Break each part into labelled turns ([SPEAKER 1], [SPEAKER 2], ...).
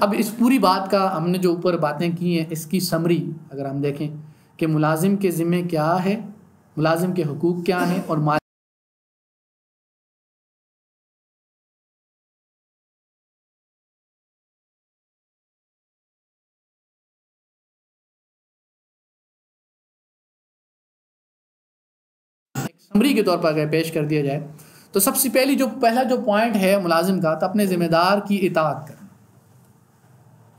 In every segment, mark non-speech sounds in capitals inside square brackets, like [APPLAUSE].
[SPEAKER 1] اب اس پوری بات کا ہم نے جو اوپر باتیں کی ہیں، اس کی سمری اگر ہم دیکھیں کہ ملازم کے ذمے کیا ہے، ملازم کے حقوق کیا ہیں اور سمری کے طور پر اگر پیش کر دیا جائے، تو سب سے پہلی جو پہلا جو پوائنٹ ہے ملازم کا، تو اپنے ذمہ دار کی اطاعت کرنا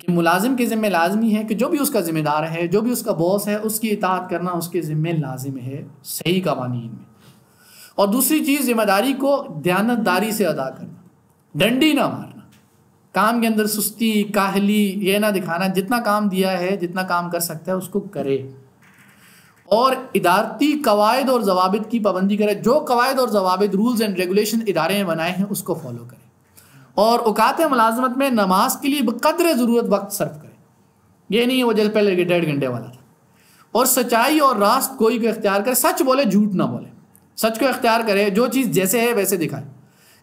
[SPEAKER 1] کہ ملازم کے ذمہ لازمی ہے کہ جو بھی اس کا ذمہ دار ہے، جو بھی اس کا باس ہے، اس کی اطاعت کرنا اس کے ذمہ لازم ہے صحیح قوانین میں۔ اور دوسری چیز، ذمہ داری کو دیانت داری سے ادا کرنا، ڈنڈی نہ مارنا۔ کام کے اندر سستی، کاہلی، یہ نہ دکھانا، جتنا کام دیا ہے، جتنا کام کر سکتا ہے، اس کو کرے۔ اور ادارتی قواعد اور ضوابط کی پابندی کرے۔ جو قواعد اور ضوابط رولز اینڈ ریگولیشن ادارے میں بنائے ہیں، اس کو فالو کرے۔ اور اوقات ملازمت میں نماز کے لیے بقدر ضرورت وقت صرف کرے یہ نہیں وہ جل پہلے ڈیڑھ گھنٹے والا تھا۔ اور سچائی اور راست کوئی کو اختیار کرے، سچ بولے، جھوٹ نہ بولے۔ سچ کو اختیار کرے، جو چیز جیسے ہے ویسے دکھائے۔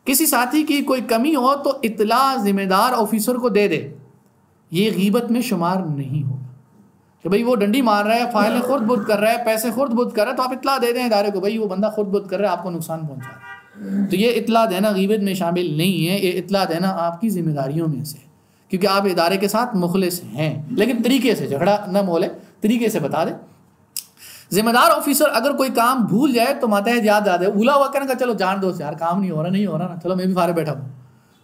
[SPEAKER 1] کسی ساتھی کی کوئی کمی ہو تو اطلاع ذمہ دار آفیسر کو دے دے۔ یہ غیبت میں شمار نہیں ہوگا۔ کہ بھائی وہ ڈنڈی مار رہا ہے، فائلیں خود بدھ کر رہا ہے، پیسے خود بدھ کر رہا ہے، تو آپ اطلاع دے دیں ادارے کو، بھائی وہ بندہ خود بدھ کر رہا ہے، آپ کو نقصان پہنچا رہا ہے۔ تو یہ اطلاع دینا غیبت میں شامل نہیں ہے، یہ اطلاع دینا آپ کی ذمہ داریوں میں سے، کیونکہ آپ ادارے کے ساتھ مخلص ہیں۔ لیکن طریقے سے، جھگڑا نہ بولے طریقے سے بتا دیں ذمہ دار آفیسر اگر کوئی کام بھول جائے تو ماتحت یاد یاد ہے بھولا ہوا کہنا کہ چلو جان دو یار، کام نہیں ہو رہا، نہیں ہو رہا نا، چلو میں بھی فارے بیٹھا ہوں۔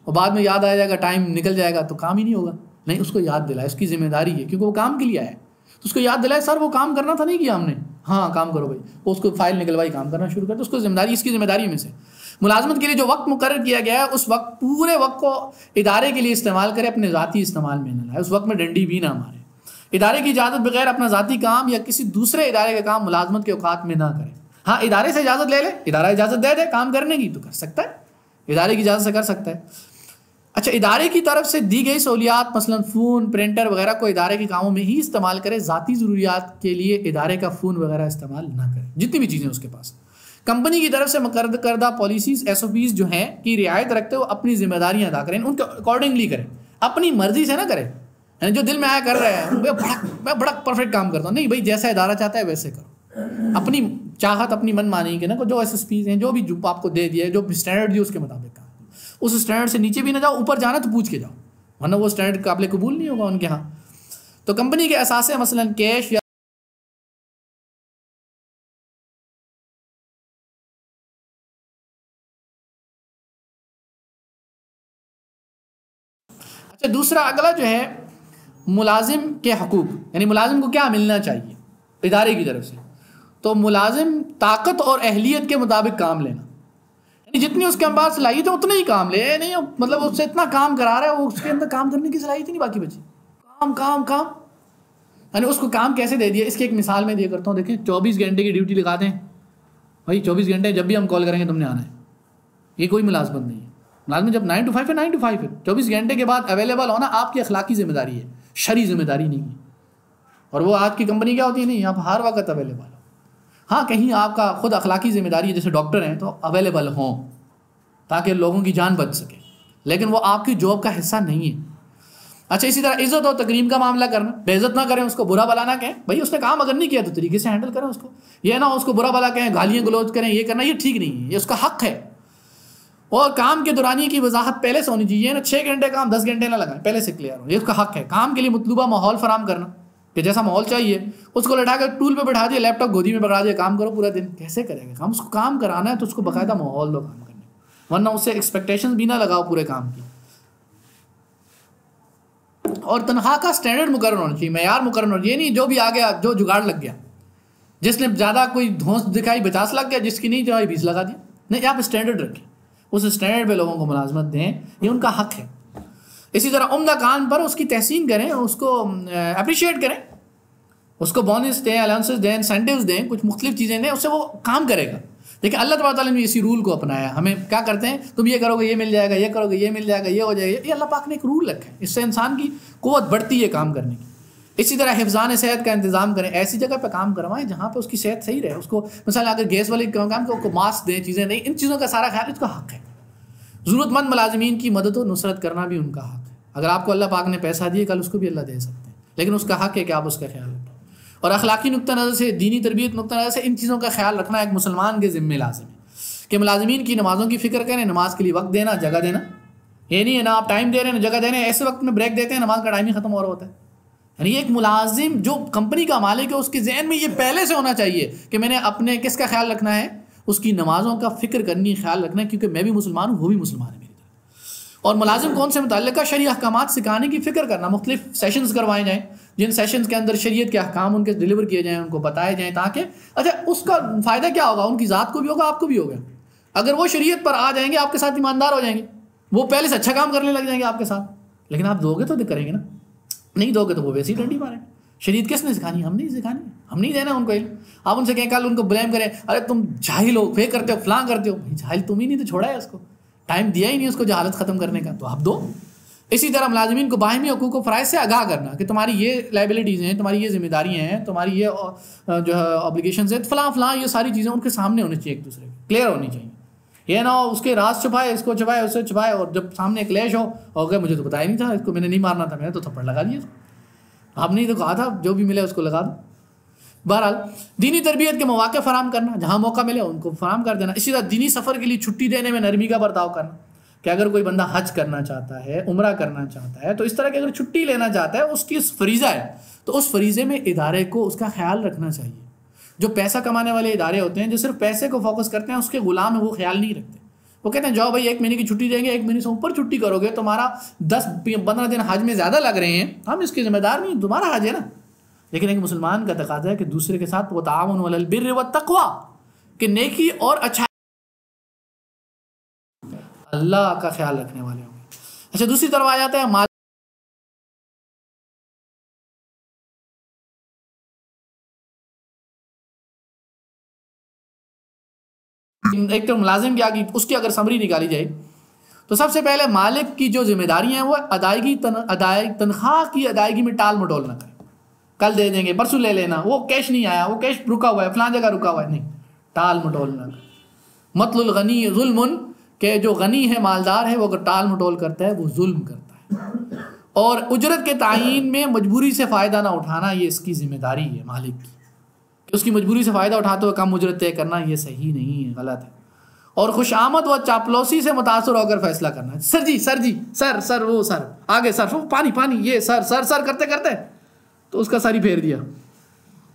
[SPEAKER 1] اور بعد میں یاد آ جائے گا، ٹائم نکل جائے گا تو کام ہی نہیں ہوگا۔ نہیں، اس کو یاد دلائے اس کی ذمہ داری ہے، کیونکہ وہ کام کے لیے آیا ہے۔ تو اس کو یاد دلائے، سر وہ کام کرنا تھا، نہیں کیا ہم نے؟ ہاں کام کرو بھائی۔ وہ اس کو فائل نکلوائی، کام کرنا شروع کر تو اس کو ذمہ داری، اس کی ذمہ داری میں سے۔ ملازمت کے لیے جو وقت مقرر کیا گیا ہے، اس وقت پورے وقت کو ادارے کے لیے استعمال کرے، اپنے ذاتی استعمال میں نہ لائے۔ اس وقت میں ڈنڈی بھی نہ مارے۔ ادارے کی اجازت بغیر اپنا ذاتی کام یا کسی دوسرے ادارے کا کام ملازمت کے اوقات میں نہ کرے۔ ہاں ادارے سے اجازت لے لے، ادارہ اجازت دے دے کام کرنے کی، تو کر سکتا ہے۔ ادارے کی اجازت سے کر سکتا ہے۔ اچھا ادارے کی طرف سے دی گئی سہولیات، مثلاً فون، پرنٹر وغیرہ کو ادارے کے کاموں میں ہی استعمال کرے، ذاتی ضروریات کے لیے ادارے کا فون وغیرہ استعمال نہ کرے، جتنی بھی چیزیں اس کے پاس۔ کمپنی کی طرف سے مقرر کردہ پالیسیز ایس او پیز جو ہیں، کی رعایت رکھتے ہوئے اپنی ذمہ داریاں ادا کریں، ان کے اکارڈنگلی کریں۔ اپنی مرضی سے نہ کریں یعنی جو دل میں آیا کر رہے ہیں، میں بڑا پرفیکٹ کام کرتا ہوں، نہیں بھائی، جیسا ادارہ چاہتا ہے ویسے کرو۔ اپنی چاہت، اپنی من مانی کہ نا جو ایس ایس پیز ہیں، جو بھی جو آپ کو دے دیا ہے، جو اسٹینڈرڈ دی اس کے مطابق اس اسٹینڈرڈ سے نیچے بھی نہ جاؤ، اوپر جانا تو پوچھ کے جاؤ۔ ورنہ وہ اسٹینڈرڈ قابل قبول نہیں ہوگا ان کے ہاں۔ تو کمپنی کے اثاثے مثلاً کیش یا اچھا دوسرا اگلا جو ہے، ملازم کے حقوق۔ یعنی ملازم کو کیا ملنا چاہیے؟ ادارے کی طرف سے۔ تو ملازم طاقت اور اہلیت کے مطابق کام لینا۔ جتنی اس کے پاس صلاحیت ہے، اتنا ہی کام لے۔ نہیں مطلب اس سے اتنا کام کرا رہا ہے، وہ اس کے اندر کام کرنے کی صلاحیت نہیں باقی بچی۔ کام کام کام۔ یعنی اس کو کام کیسے دے دیا؟ اس کی ایک مثال میں دیا کرتا ہوں۔ دیکھیں، چوبیس گھنٹے کی ڈیوٹی لگا دیں۔ بھائی، چوبیس گھنٹے جب بھی ہم کال کریں گے، تم نے آنا ہے۔ یہ کوئی ملازمت نہیں ہے۔ ملازمت جب نائن ٹو فائیو ہے، نائن ٹو فائیو ہے۔ چوبیس گھنٹے کے بعد اویلیبل ہونا آپ کی اخلاقی ذمہ داری ہے، شرعی ذمہ داری نہیں ہے۔ اور وہ آج کی کمپنی کیا ہوتی ہے؟ نہیں، آپ ہر وقت اویلیبل ہو۔ ہاں کہیں آپ کا خود اخلاقی ذمہ داری ہے، جیسے ڈاکٹر ہیں، تو اویلیبل ہوں تاکہ لوگوں کی جان بچ سکے۔ لیکن وہ آپ کی جاب کا حصہ نہیں ہے۔ اچھا اسی طرح عزت اور تقریم کا معاملہ کرنا۔ بے عزت نہ کریں، اس کو برا بلا نہ کہیں۔ بھائی، اس نے کام اگر نہیں کیا تو طریقے سے ہینڈل کریں اس کو۔ یہ نہ اس کو برا بلا کہیں، گالیاں گلوچ کریں، یہ کرنا، یہ ٹھیک نہیں ہے۔ یہ اس کا حق ہے۔ اور کام کے دورانی کی وضاحت پہلے سے ہونی چاہیے نا چھ گھنٹے کام، دس گھنٹے نہ لگائیں، پہلے سے کلیئر ہو۔ یہ اس کا حق ہے۔ کام کے لیے مطلوبہ ماحول فراہم کرنا۔ کہ جیسا ماحول چاہیے، اس کو لٹا کر ٹول پہ بٹھا دیا، لیپ ٹاپ گودی میں پکڑا دیا، کام کرو پورا دن۔ کیسے کرے گا کام اس کو کام کرانا ہے تو اس کو باقاعدہ ماحول دو کام کرنے۔ ورنہ اس سے ایکسپیکٹیشن بھی نہ لگاؤ پورے کام کی۔ اور تنخواہ کا اسٹینڈرڈ مقرر ہونا چاہیے، معیار مقرر ہونا یہ نہیں جو بھی آ گیا جو جگاڑ لگ گیا۔ جس نے زیادہ کوئی دھونس دکھائی، پچاس لگ گیا جس کی نہیں جو بیس لگا دیا۔ نہیں، آپ اسٹینڈرڈ رکھیں۔ اس اسٹینڈرڈ پہ لوگوں کو ملازمت دیں۔ یہ ان کا حق ہے۔ اسی طرح عمدہ کام پر اس کی تحسین کریں، اس کو اپریشیٹ کریں۔ اس کو بونس دیں الاؤنسز دیں انسینٹیوز دیں، کچھ مختلف چیزیں دیں، اس سے وہ کام کرے گا۔ لیکن اللہ تعالیٰ تعالیٰ نے اسی رول کو اپنایا۔ ہمیں کیا کرتے ہیں؟ تم یہ کرو گے، یہ مل جائے گا، یہ کرو گے، یہ مل جائے گا، یہ ہو جائے گا۔ یہ اللہ پاک نے ایک رول رکھا ہے۔ اس سے انسان کی قوت بڑھتی ہے کام کرنے کی۔ اسی طرح حفظان صحت کا انتظام کریں۔ ایسی جگہ پہ کام کروائیں جہاں پہ اس کی صحت صحیح رہے۔ اس کو مثلا اگر گیس والے کام کو ماسک دیں، چیزیں دیں۔ ان چیزوں کا سارا خیال، اس کا حق ہے۔ ضرورت مند ملازمین کی مدد و نصرت کرنا بھی ان کا حق ہے۔ اگر آپ کو اللہ پاک نے پیسہ دیے کل اس کو بھی اللہ دے سکتے ہیں۔ لیکن اس کا حق ہے کہ آپ اس کا خیال اور اخلاقی نقطہ نظر سے، دینی تربیت نقطہ نظر سے، ان چیزوں کا خیال رکھنا ایک مسلمان کے ذمے لازم ہے۔ کہ ملازمین کی نمازوں کی فکر کریں، نماز کے لیے وقت دینا، جگہ دینا۔ یہ نہیں ہے نا آپ ٹائم دے رہے ہیں جگہ دے رہے ہیں، ایسے وقت میں بریک دیتے ہیں، نماز کا ٹائم ہی ختم ہو رہا ہوتا ہے۔ یعنی ایک ملازم، جو کمپنی کا مالک ہے، اس کے ذہن میں یہ پہلے سے ہونا چاہیے کہ میں نے اپنے کس کا خیال رکھنا ہے؟ اس کی نمازوں کا فکر کرنی، خیال رکھنا ہے کیونکہ میں بھی مسلمان ہوں، وہ بھی مسلمان ہے میری طرح اور ملازم کون سے متعلقہ شرعی احکامات سکھانے کی فکر کرنا، مختلف سیشنز کروائے جائیں۔ جن سیشنز کے اندر شریعت کے احکام ان کے ڈلیور کیے جائیں، ان کو بتائے جائیں تاکہ اچھا اس کا فائدہ کیا ہوگا؟ ان کی ذات کو بھی ہوگا، آپ کو بھی ہوگا۔ اگر وہ شریعت پر آ جائیں گے، آپ کے ساتھ ایماندار ہو جائیں گے۔ وہ پہلے سے اچھا کام کرنے لگ جائیں گے آپ کے ساتھ۔ لیکن آپ دو گے تو کریں گے نا۔ نہیں دو گے تو وہ ویسے ہی ڈنڈی ماریں۔ شریعت کس نے سکھانی؟ ہم نہیں سکھانی۔ ہم نہیں دینا ان کو علم۔ آپ ان سے کہیں، کل ان کو بلیم کریں۔ ارے، تم جاہل ہو فیک کرتے ہو، فلاں کرتے ہو۔ جاہل تم ہی نہیں تو چھوڑا ہے اس کو۔ ٹائم دیا ہی نہیں اس کو جہالت ختم کرنے کا۔ تو آپ دو۔ اسی طرح ملازمین کو باہمی حقوق و فرائض سے آگاہ کرنا کہ تمہاری یہ لائبلٹیز ہیں، تمہاری یہ ذمہ داریاں ہیں، تمہاری یہ جو ہے آبلیگیشنز ہیں، فلاں فلاں یہ ساری چیزیں ان کے سامنے ہونی چاہیے ایک دوسرے کلیئر ہونی چاہیے۔ یہ نہ ہو، اس کے راز چھپائے، اس کو چھپائے، اسے چھپائے، اور جب سامنے کلیش ہو اور کہ مجھے تو بتایا نہیں تھا، اس کو میں نے نہیں مارنا تھا، میں نے تو تھپڑ لگا دیا آپ نے تو کہا تھا، جو بھی ملے اس کو لگا دو۔ بہرحال، دینی تربیت کے مواقع فراہم کرنا، جہاں موقع ملے ان کو فراہم کر دینا۔ اسی طرح دینی سفر کے لیے چھٹی دینے میں نرمی کا برتاؤ کرنا۔ کہ اگر کوئی بندہ حج کرنا چاہتا ہے، عمرہ کرنا چاہتا ہے، تو اس طرح کی اگر چھٹی لینا چاہتا ہے، اس کی فریضہ ہے، تو اس فریضے میں ادارے کو اس کا خیال رکھنا چاہیے۔ جو پیسہ کمانے والے ادارے ہوتے ہیں، جو صرف پیسے کو فوکس کرتے ہیں، اس کے غلام وہ خیال نہیں رکھتے۔ وہ کہتے ہیں، جاؤ بھائی، ایک مہینے کی چھٹی دیں گے، ایک مہینے سے اوپر چھٹی کرو گے، تمہارا دس پندرہ دن حج میں زیادہ لگ رہے ہیں۔ ہم اس کے ذمہ دار نہیں، تمہارا حج ہے نا۔ لیکن ایک مسلمان کا تقاضا ہے کہ دوسرے کے ساتھ وہ تعاون والبر و تقوا کہ نیکی اور اچھا اللہ کا خیال رکھنے والے ہوں گے۔ اچھا دوسری طرف آ جاتا ہے مال ایک تو ملازم کیا کی اس کی اگر سمری نکالی جائے، تو سب سے پہلے مالک کی جو ذمہ داریاں ہیں، وہ ادائیگی ادائیگ تنخواہ کی ادائیگی میں ٹال مٹول نہ کرے کل دے دیں گے، پرسوں لے لینا، وہ کیش نہیں آیا، وہ کیش رکا ہوا ہے، فلاں جگہ رکا ہوا ہے، نہیں، ٹال مٹول نہ کرے مطل الغنی ظلم کہ جو غنی ہے، مالدار ہے، وہ اگر ٹال مٹول کرتا ہے، وہ ظلم کرتا ہے۔ اور اجرت کے تعین میں مجبوری سے فائدہ نہ اٹھانا، یہ اس کی ذمہ داری ہے مالک کی۔ کہ اس کی مجبوری سے فائدہ اٹھاتے ہوئے کم اجرت طے کرنا، یہ صحیح نہیں ہے، غلط ہے۔ اور خوش آمد و چاپلوسی سے متاثر ہو کر فیصلہ کرنا سر جی سر جی سر سر، وہ سر۔ آگے، سر پانی پانی، یہ سر سر سر کرتے کرتے۔ تو اس کا سر ہی پھیر دیا۔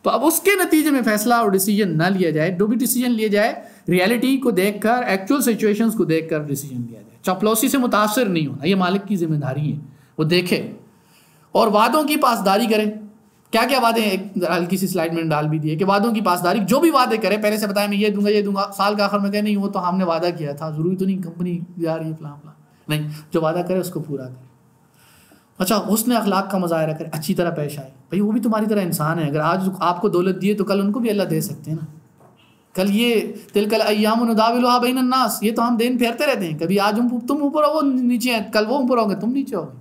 [SPEAKER 1] تو اب اس کے نتیجے میں فیصلہ اور ڈیسیجن نہ لیا جائے، جو بھی ڈیسیجن لیا جائے ریالٹی کو دیکھ کر ایکچوئل سچویشنس کو دیکھ کر ڈیسیجن لیا جائے۔ چاپلوسی سے متاثر نہیں ہونا، یہ مالک کی ذمہ داری ہے، وہ دیکھے۔ اور وعدوں کی پاسداری کرے کیا کیا وعدے ہیں؟ ایک ہلکی سی سلائڈ میں ڈال بھی دیے کہ وعدوں کی پاسداری، جو بھی وعدے کرے، پہلے سے بتائیں میں یہ دوں گا، یہ دوں گا، سال کا آخر میں کہ نہیں، وہ تو ہم نے وعدہ کیا تھا، ضروری تو نہیں، کمپنی جا رہی ہے، فلاں فلاں۔ نہیں، جو وعدہ کرے، اس کو پورا کرے۔ اچھا اس نے اخلاق کا مظاہرہ کرے اچھی طرح پیش آئے بھائی، وہ بھی تمہاری طرح انسان ہے۔ اگر آج آپ کو دولت دیے تو کل ان کو بھی اللہ دے سکتے ہیں نا۔ کل یہ تل کل ایام الداول بین الناس، یہ تو ہم دین پھیرتے رہتے ہیں۔ کبھی آج تم اوپر ہو وہ نیچے ہیں۔ کل وہ اوپر ہو گے، تم نیچے ہو گے۔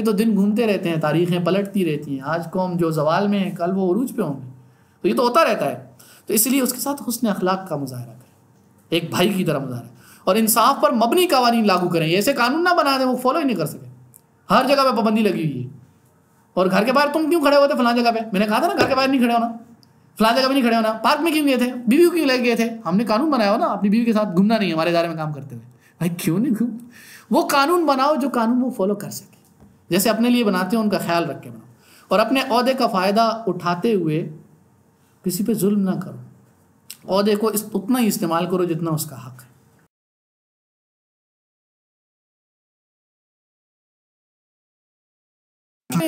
[SPEAKER 1] یہ تو دن گھومتے رہتے ہیں، تاریخیں پلٹتی رہتی ہیں۔ آج قوم جو زوال میں ہے، کل وہ عروج پہ ہوں گے۔ تو یہ تو ہوتا رہتا ہے۔ تو اس لیے اس کے ساتھ حسن اخلاق کا مظاہرہ کریں۔ ایک بھائی کی طرح مظاہرہ۔ اور انصاف پر مبنی قوانین لاگو کریں۔ ایسے قانون نہ بنا دیں، وہ فالو ہی نہیں کر سکے ہر جگہ پہ پابندی لگی ہوئی ہے۔ اور گھر کے باہر تم کیوں کھڑے ہوتے فلاں جگہ پہ؟ میں نے کہا تھا نا گھر کے باہر نہیں کھڑے ہونا۔ فلاں جگہ پہ نہیں کھڑے ہونا۔ پارک میں کیوں گئے تھے؟ بیوی کیوں لے گئے تھے؟ ہم نے قانون بنایا ہو نا، اپنی بیوی کے ساتھ گھومنا نہیں ہمارے ادارے میں کام کرتے ہوئے۔ بھائی، کیوں نہیں گھوم؟ وہ قانون بناؤ جو قانون وہ فالو کر سکے۔ جیسے اپنے لیے بناتے ہیں ان کا خیال رکھ کے بناؤ۔ اور اپنے عہدے کا فائدہ اٹھاتے ہوئے کسی پہ ظلم نہ کرو۔ عہدے کو اتنا ہی استعمال کرو جتنا اس کا حق ہے۔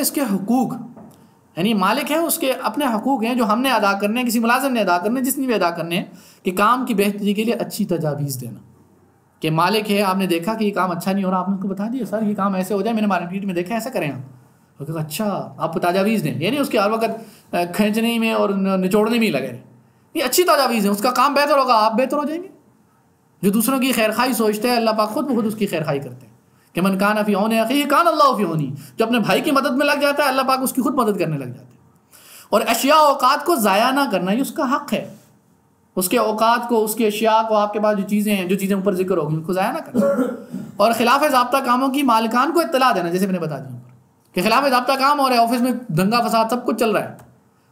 [SPEAKER 1] اس کے حقوق یعنی مالک ہے اس کے اپنے حقوق ہیں جو ہم نے ادا کرنے ہیں، کسی ملازم نے ادا کرنے جس نے بھی ادا کرنے ہیں، کہ کام کی بہتری کے لیے اچھی تجاویز دینا۔ کہ مالک ہے، آپ نے دیکھا کہ یہ کام اچھا نہیں ہو رہا، آپ نے اس کو بتا دیا، سر یہ کام ایسے ہو جائے، میں نے مارکیٹ میں دیکھا، ایسا کریں آپ۔ کہا اچھا آپ کو تجاویز دیں۔ یعنی اس کے ہر وقت کھینچنے میں اور نچوڑنے میں ہی لگے رہے۔ یہ اچھی تجاویز ہیں، اس کا کام بہتر ہوگا، آپ بہتر ہو جائیں گے۔ جو دوسروں کی خیر خائی سوچتے ہیں، اللہ پاک خود بخود اس کی خیر خائی کرتے ہیں۔ کہ من کان فی اون عقی کان اللہ فی اونی جو اپنے بھائی کی مدد میں لگ جاتا ہے، اللہ پاک اس کی خود مدد کرنے لگ جاتے ہیں۔ اور اشیاء اوقات کو ضائع نہ کرنا، یہ اس کا حق ہے۔ اس کے اوقات کو، اس کے اشیاء کو، آپ کے پاس جو چیزیں ہیں، جو چیزیں اوپر ذکر ہوگی ان کو ضائع نہ کرنا۔ اور خلاف ضابطہ کاموں کی مالکان کو اطلاع دینا، جیسے میں نے بتا دیا کہ خلاف ضابطہ کام ہو رہا ہے، آفس میں دنگا فساد سب کچھ چل رہا ہے۔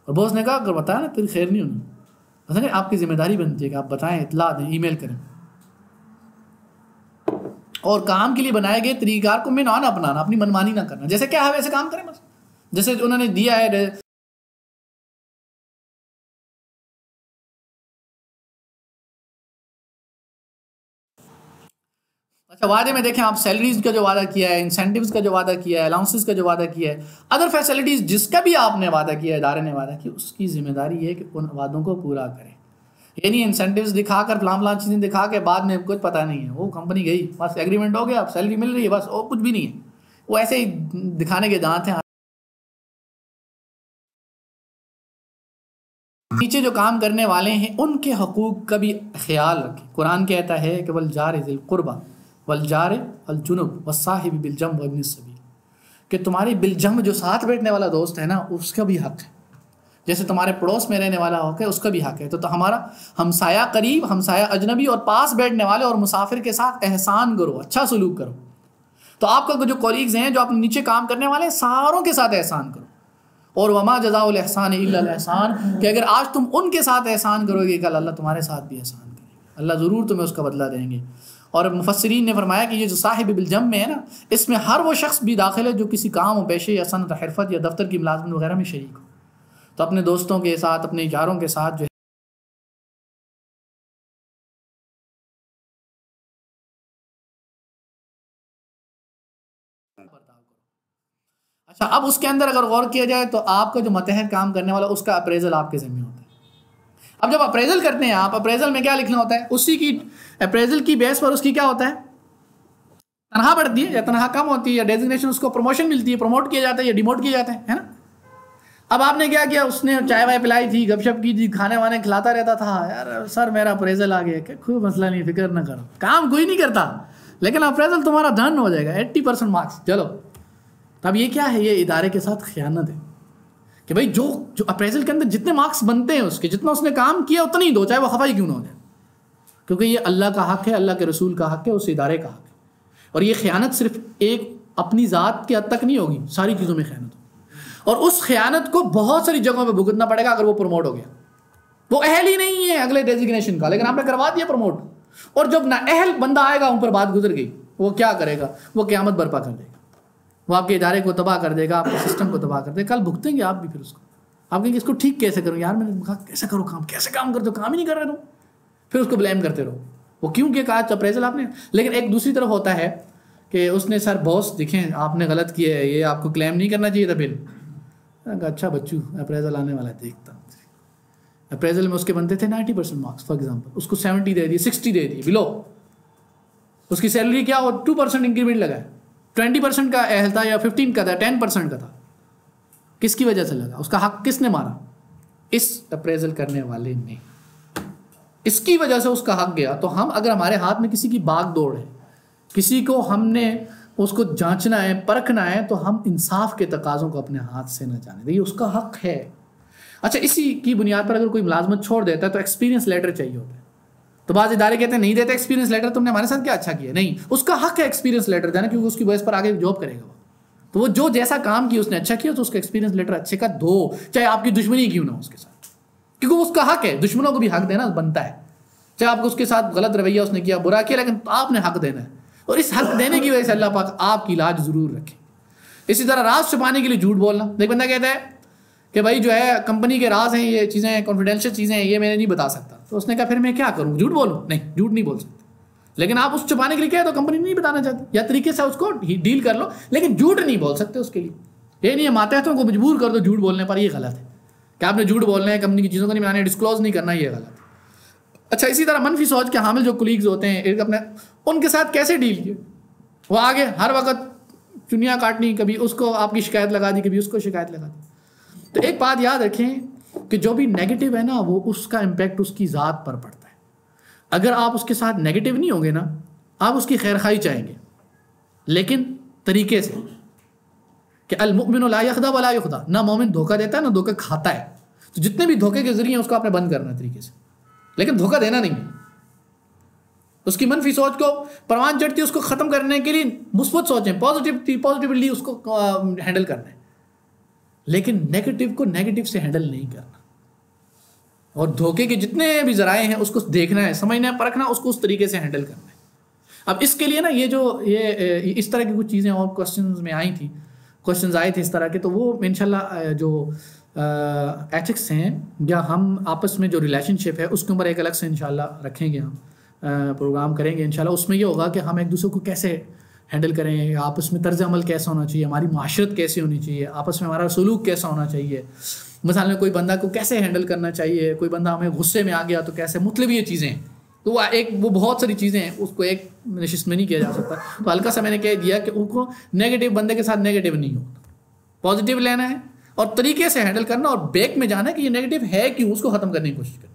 [SPEAKER 1] اور بوس نے کہا، اگر بتایا نا، تیری خیر نہیں ہونی۔ کہ آپ کی ذمہ داری بنتی ہے کہ آپ بتائیں، اطلاع دیں، ای میل کریں۔ اور کام کے لیے بنائے گئے طریقہ کار کو میں نہ اپنانا، اپنی منمانی نہ کرنا۔ جیسے کیا ہے ویسے کام کریں بس۔ جیسے انہوں نے دیا ہے اچھا وعدے میں دیکھیں، آپ سیلریز کا جو وعدہ کیا ہے، انسینٹیوز کا جو وعدہ کیا ہے الاؤنسز کا جو وعدہ کیا ہے ادر فیسلٹیز جس کا بھی آپ نے وعدہ کیا ہے، ادارے نے وعدہ کیا، اس کی ذمہ داری ہے کہ ان وعدوں کو پورا کریں۔ یعنی انسینٹیوز دکھا کر پلان پلان چیزیں دکھا کے بعد میں کچھ پتہ نہیں ہے۔ وہ کمپنی گئی، بس ایگریمنٹ ہو گیا، اب سیلری مل رہی ہے، بس وہ کچھ بھی نہیں ہے۔ وہ ایسے ہی دکھانے کے دانت ہیں نیچے جو کام کرنے والے ہیں، ان کے حقوق کا بھی خیال رکھیں۔ قرآن کہتا ہے کہ ول جار ذیل قربا ول الجنوب و صاحب بلجم و ابن صبی کہ تمہاری بلجم جو ساتھ بیٹھنے والا دوست ہے نا، اس کا بھی حق ہے۔ جیسے تمہارے پڑوس میں رہنے والا حق ہے اس کا بھی حق ہے۔ تو, تو ہمارا ہمسایہ قریب ہمسایہ اجنبی اور پاس بیٹھنے والے اور مسافر کے ساتھ احسان کرو اچھا سلوک کرو۔ تو آپ کا جو کولیگز ہیں جو آپ نیچے کام کرنے والے ہیں ساروں کے ساتھ احسان کرو۔ اور وما جزا الحسان الحسان کہ اگر آج تم ان کے ساتھ احسان کرو گے کل اللہ تمہارے ساتھ بھی احسان کرے اللہ ضرور تمہیں اس کا بدلہ دیں گے۔ اور مفسرین نے فرمایا کہ یہ جو صاحب بالجم میں ہے نا اس میں ہر وہ شخص بھی داخل ہے جو کسی کام و پیشے یا صنعت حرفت یا دفتر کی ملازمت وغیرہ میں شریک ہو۔ تو اپنے دوستوں کے ساتھ، اپنے یاروں کے ساتھ جو ہے۔ اچھا اب اس کے اندر اگر غور کیا جائے تو آپ کا جو متحد کام کرنے والا، اس کا اپریزل آپ کے ذمہ ہوتا ہے۔ اب جب اپریزل کرتے ہیں آپ، اپریزل میں کیا لکھنا ہوتا ہے؟ اسی کی اپریزل کی بیس پر اس کی کیا ہوتا ہے؟ تنہا بڑھتی ہے یا تنہا کم ہوتی ہے یا ڈیزگنیشن اس کو پروموشن ملتی ہے پروموٹ کیا جاتا ہے یا ڈیموٹ کیا جاتا ہے نا؟ اب آپ نے کیا کیا؟ اس نے چائے وائے پلائی تھی، گپ شپ کی تھی، کھانے وانے کھلاتا رہتا تھا۔ یار، سر میرا اپریزل آ گیا کہ کوئی مسئلہ نہیں، فکر نہ کرو۔ کام کوئی نہیں کرتا، لیکن اپریزل تمہارا ڈن ہو جائے گا۔ ایٹی پرسینٹ مارکس چلو۔ تب یہ کیا ہے؟ یہ ادارے کے ساتھ خیانت ہے کہ بھائی، جو جو اپریزل کے اندر جتنے مارکس بنتے ہیں اس کے، جتنا اس نے کام کیا، اتنا ہی دو، چاہے وہ ہوائی کیوں نہ ہو جائے۔ کیونکہ یہ اللہ کا حق ہے، اللہ کے رسول کا حق ہے، اس ادارے کا حق ہے۔ اور یہ خیانت صرف ایک اپنی ذات کے حد تک نہیں ہوگی، ساری چیزوں میں خیانت ہوگی۔ اور اس خیانت کو بہت ساری جگہوں پہ بھگتنا پڑے گا اگر وہ پروموٹ ہو گیا۔ وہ اہل ہی نہیں ہے اگلے ڈیزیگنیشن کا، لیکن آپ نے کروا دیا پروموٹ اور جب نہ اہل بندہ آئے گا، ان پر بات گزر گئی۔ وہ کیا کرے گا؟ وہ قیامت برپا کر دے گا۔ وہ آپ کے ادارے کو تباہ کر دے گا، آپ کے سسٹم کو تباہ کر دے گا۔ کل بھگتیں گے آپ بھی پھر اس کو۔ آپ کہیں گے، اس کو ٹھیک کیسے کروں؟ یار، میں نے کہا، کیسے کرو کام؟ کیسے کام کرتے ہو؟ کام ہی نہیں کر رہے تم۔ پھر اس کو بلیم کرتے رہو۔ وہ کیوں کیا؟ کہا اچھا، اپریزل آپ نے۔ لیکن ایک دوسری طرف ہوتا ہے کہ اس نے سر باس دکھیں آپ نے غلط کیا ہے یہ آپ کو کلیم نہیں کرنا چاہیے تھا بل۔ اچھا بچو اپریزل آنے والا ہے، دیکھتا ہوں اپریزل میں اس کے بنتے تھے ninety percent marks, for example. اس کو سیونٹی دے دیے، سکسٹی دے دیے بلو اس کی سیلری کیا ہو؟ ٹو پرسینٹ انکریمنٹ لگا ہے۔ ٹوینٹی پرسینٹ کا اہل تھا یا ففٹین کا تھا؟ ٹین پرسینٹ کا تھا۔ کس کی وجہ سے لگا؟ اس کا حق کس نے مارا؟ اس اپریزل کرنے والے نے۔ اس کی وجہ سے اس کا حق گیا۔ تو ہم، اگر ہمارے ہاتھ میں کسی کی باغ دوڑ ہے، کسی کو ہم نے اس کو جانچنا ہے، پرکھنا ہے، تو ہم انصاف کے تقاضوں کو اپنے ہاتھ سے نہ جانے دیکھیے، اس کا حق ہے۔ اچھا اسی کی بنیاد پر اگر کوئی ملازمت چھوڑ دیتا ہے، تو ایکسپیرینس لیٹر چاہیے ہوتا ہے۔ تو بعض ادارے کہتے ہیں، نہیں دیتے ایکسپیرینس لیٹر تم نے ہمارے ساتھ کیا اچھا کیا؟ نہیں، اس کا حق ہے ایکسپیرینس لیٹر دینا، کیونکہ اس کی وجہ پر آگے جاب کرے گا وہ۔ تو وہ جو جیسا کام کیا، اس نے اچھا کیا، تو اس کا ایکسپیرینس لیٹر اچھے کا دو۔ چاہے آپ کی دشمنی کیوں نہ ہو اس کے ساتھ۔ کیونکہ وہ اس کا حق ہے، دشمنوں کو بھی حق دینا بنتا ہے۔ چاہے آپ کو اس کے ساتھ غلط رویہ اس نے کیا، برا کیا، لیکن آپ نے حق دینا ہے۔ اور اس حق دینے کی وجہ سے اللہ پاک آپ کی علاج ضرور رکھے۔ اسی طرح راز چھپانے کے لیے جھوٹ بولنا۔ ایک بندہ کہتا ہے کہ بھائی جو ہے کمپنی کے راز ہیں، یہ چیزیں کانفیڈینشیل چیزیں ہیں، یہ میں نے نہیں بتا سکتا۔ تو اس نے کہا، پھر میں کیا کروں؟ جھوٹ بولوں؟ نہیں، جھوٹ نہیں بول سکتا۔ لیکن آپ اس چھپانے کے لیے کیا تو کمپنی نہیں بتانا چاہتی۔ یا طریقے سے اس کو ڈیل کر لو، لیکن جھوٹ نہیں بول سکتے اس کے لیے۔ یہ نہیں ہے، ماتحتوں کو مجبور کر دو جھوٹ بولنے پر، یہ غلط ہے۔ کہ آپ نے جھوٹ بولنا ہے، کمپنی کی چیزوں کو نہیں بنانا ہے ڈسکلوز نہیں کرنا، یہ غلط ہے۔ اچھا اسی طرح منفی سوچ کے حامل جو کلیگز ہوتے ہیں، ایک اپنے ان کے ساتھ کیسے ڈیل کیے وہ آگے ہر وقت چنیا کاٹنی، کبھی اس کو آپ کی شکایت لگا دی، کبھی اس کو شکایت لگا دی۔ تو ایک بات یاد رکھیں کہ جو بھی نیگیٹو ہے نا، وہ اس کا امپیکٹ اس کی ذات پر پڑتا ہے۔ اگر آپ اس کے ساتھ نیگیٹو نہیں ہوں گے نا، آپ اس کی خیر خائی چاہیں گے۔ لیکن طریقے سے کہ المؤمن لا یخدا ولا یخدا نہ مومن دھوکہ دیتا ہے، نہ دھوکہ کھاتا ہے۔ تو جتنے بھی دھوکے کے ذریعے اس کو آپ نے بند کرنا ہے طریقے سے۔ لیکن دھوکہ دینا نہیں ہے۔ اس کی منفی سوچ کو پروان چڑھتی ہے، اس کو ختم کرنے کے لیے مثبت سوچیں پازیٹیو پازیٹیولی اس کو ہینڈل کرنا ہے۔ لیکن نیگیٹو کو نیگیٹو سے ہینڈل نہیں کرنا۔ اور دھوکے کے جتنے بھی ذرائع ہیں، اس کو دیکھنا ہے، سمجھنا ہے، پرکھنا اس کو اس طریقے سے ہینڈل کرنا ہے۔ اب اس کے لیے نا، یہ جو، یہ اس طرح کی کچھ چیزیں اور کوشچنز میں آئی تھیں کوشچنز آئے تھے اس طرح کے، تو وہ ان شاء اللہ جو ایتھکس ہیں، یا ہم آپس میں جو ریلیشن شپ ہے، اس کے اوپر ایک الگ سے ان شاء اللہ رکھیں گے ہم۔ پروگرام کریں گے ان شاء اللہ اس میں یہ ہوگا کہ ہم ایک دوسرے کو کیسے ہینڈل کریں آپس میں طرز عمل کیسا ہونا چاہیے، ہماری معاشرت کیسی ہونی چاہیے، آپس میں ہمارا سلوک کیسا ہونا چاہیے۔ مثال میں کوئی بندہ کو کیسے ہینڈل کرنا چاہیے، کوئی بندہ ہمیں غصے میں آ گیا تو کیسے مطلب یہ چیزیں۔ ہیں تو وہ ایک، وہ بہت ساری چیزیں ہیں، اس کو ایک نشست میں نہیں کیا جا سکتا۔ تو ہلکا سا میں نے کہہ دیا کہ ان کو نگیٹو بندے کے ساتھ نگیٹو نہیں ہونا۔ پازیٹیو لینا ہے اور طریقے سے ہینڈل کرنا اور بیک میں جانا ہے کہ یہ نگیٹو ہے کیوں، اس کو ختم کرنے کی کوشش کرنا